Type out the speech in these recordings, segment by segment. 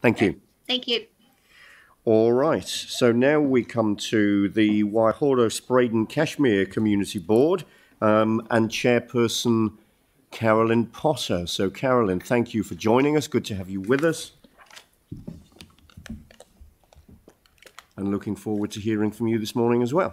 Thank you. Thank you. All right. So now we come to the Waihoro Spreydon Cashmere Community Board um, and Chairperson Karolin Potter. So, Karolin, thank you for joining us. Good to have you with us. And looking forward to hearing from you this morning as well.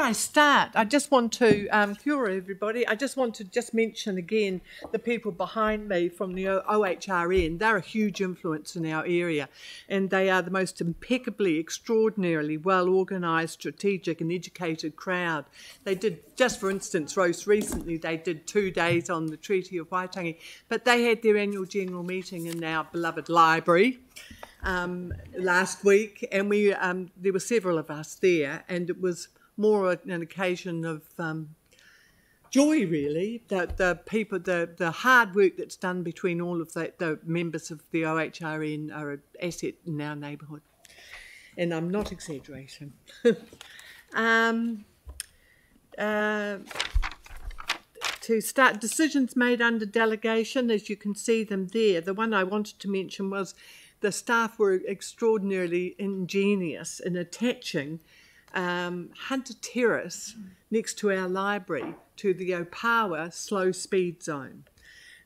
I start, I just want to, um, kia everybody, I just want to just mention again the people behind me from the OHRN. They're a huge influence in our area and they are the most impeccably, extraordinarily well organised, strategic and educated crowd. They did, just for instance, Rose recently, they did two days on the Treaty of Waitangi, but they had their annual general meeting in our beloved library um, last week, and we um, there were several of us there, and it was more an occasion of um, joy, really. That the people, the the hard work that's done between all of the, the members of the OHRN are an asset in our neighbourhood, and I'm not exaggerating. um, uh, to start decisions made under delegation, as you can see them there. The one I wanted to mention was the staff were extraordinarily ingenious in attaching um, Hunter Terrace next to our library to the Opawa slow speed zone.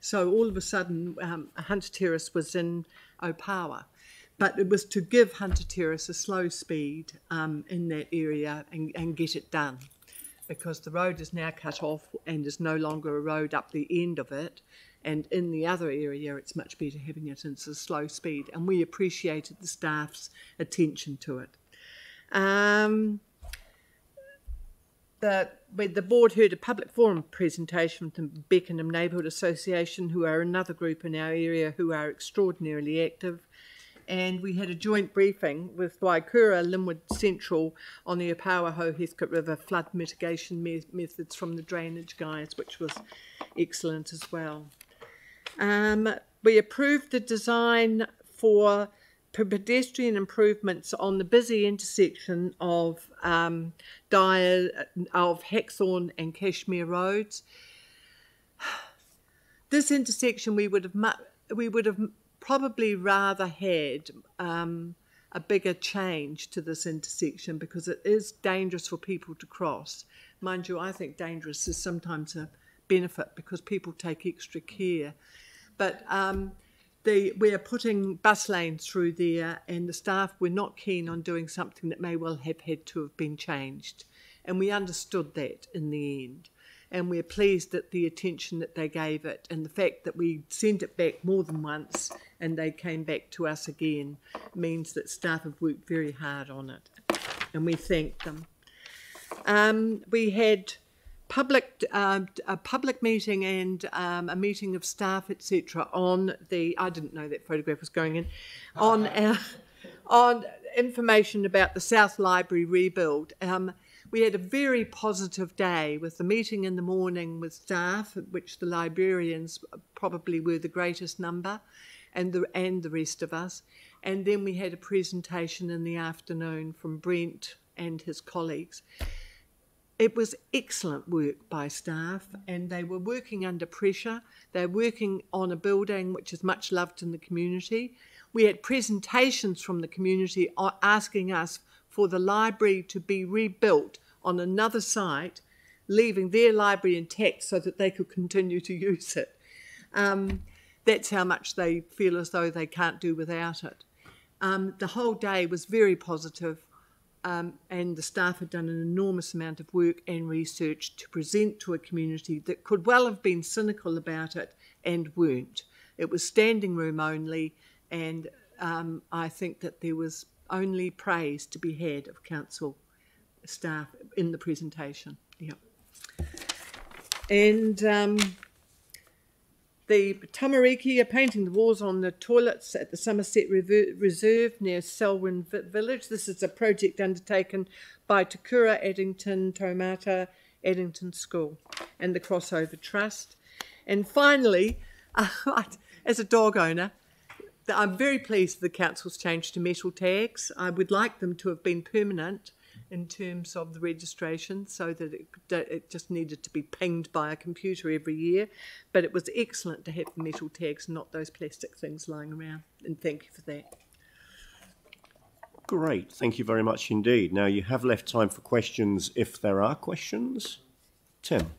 So all of a sudden, um, Hunter Terrace was in Opawa. But it was to give Hunter Terrace a slow speed um, in that area and, and get it done because the road is now cut off and is no longer a road up the end of it. And in the other area, it's much better having it as a slow speed. And we appreciated the staff's attention to it. Um, the, the board heard a public forum presentation from the Beckenham Neighbourhood Association, who are another group in our area who are extraordinarily active. And we had a joint briefing with Waikura Linwood Central on the Opawaho Heathcote River flood mitigation me- methods from the drainage guys, which was excellent as well. Um, we approved the design for pedestrian improvements on the busy intersection of um, Dyer, of Hackthorne and Cashmere roads. This intersection we would have we would have probably rather had um, a bigger change to this intersection because it is dangerous for people to cross. Mind you, I think dangerous is sometimes a benefit because people take extra care. But um, the, we are putting bus lanes through there, and the staff were not keen on doing something that may well have had to have been changed. And we understood that in the end. And we're pleased at the attention that they gave it and the fact that we sent it back more than once and they came back to us again means that staff have worked very hard on it. And we thank them. Um, we had public uh, a public meeting and um, a meeting of staff etc on the I didn't know that photograph was going in on our, on information about the South Library rebuild. Um, we had a very positive day with the meeting in the morning with staff, which the librarians probably were the greatest number, and the and the rest of us. And then we had a presentation in the afternoon from Brent and his colleagues it was excellent work by staff and they were working under pressure. They're working on a building which is much loved in the community. We had presentations from the community asking us for the library to be rebuilt on another site, leaving their library intact so that they could continue to use it. Um, that's how much they feel as though they can't do without it. Um, the whole day was very positive um, and the staff had done an enormous amount of work and research to present to a community that could well have been cynical about it and weren't. It was standing room only, and um, I think that there was only praise to be had of council staff in the presentation. Yep. And um, the Tamariki are painting the walls on the toilets at the Somerset Reserve near Selwyn Village. This is a project undertaken by Takura Addington Taumata Addington School and the Crossover Trust. And finally, uh, as a dog owner, I'm very pleased the council's changed to metal tags. I would like them to have been permanent in terms of the registration, so that it, it just needed to be pinged by a computer every year. But it was excellent to have the metal tags, not those plastic things lying around. And thank you for that. Great, thank you very much indeed. Now you have left time for questions if there are questions. Tim.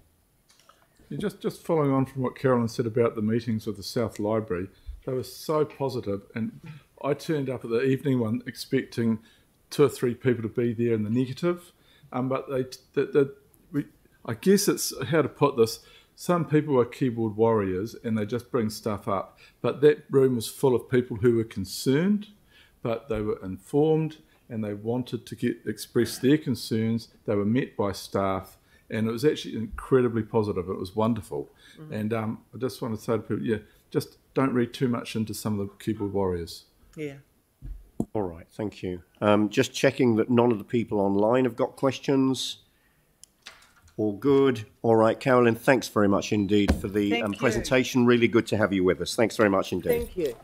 Yeah, just just following on from what Karolin said about the meetings with the South Library, they were so positive, and I turned up at the evening one expecting two or three people to be there in the negative, um, but they the, the, we, I guess it's how to put this. Some people are keyboard warriors and they just bring stuff up, but that room was full of people who were concerned, but they were informed and they wanted to get express their concerns. They were met by staff and it was actually incredibly positive. It was wonderful, mm-hmm. and um, I just want to say to people, yeah, just don't read too much into some of the keyboard warriors. Yeah. All right, thank you. Um, just checking that none of the people online have got questions. All good. All right, Karolin, thanks very much indeed for the um, presentation. Really good to have you with us. Thanks very much indeed. Thank you.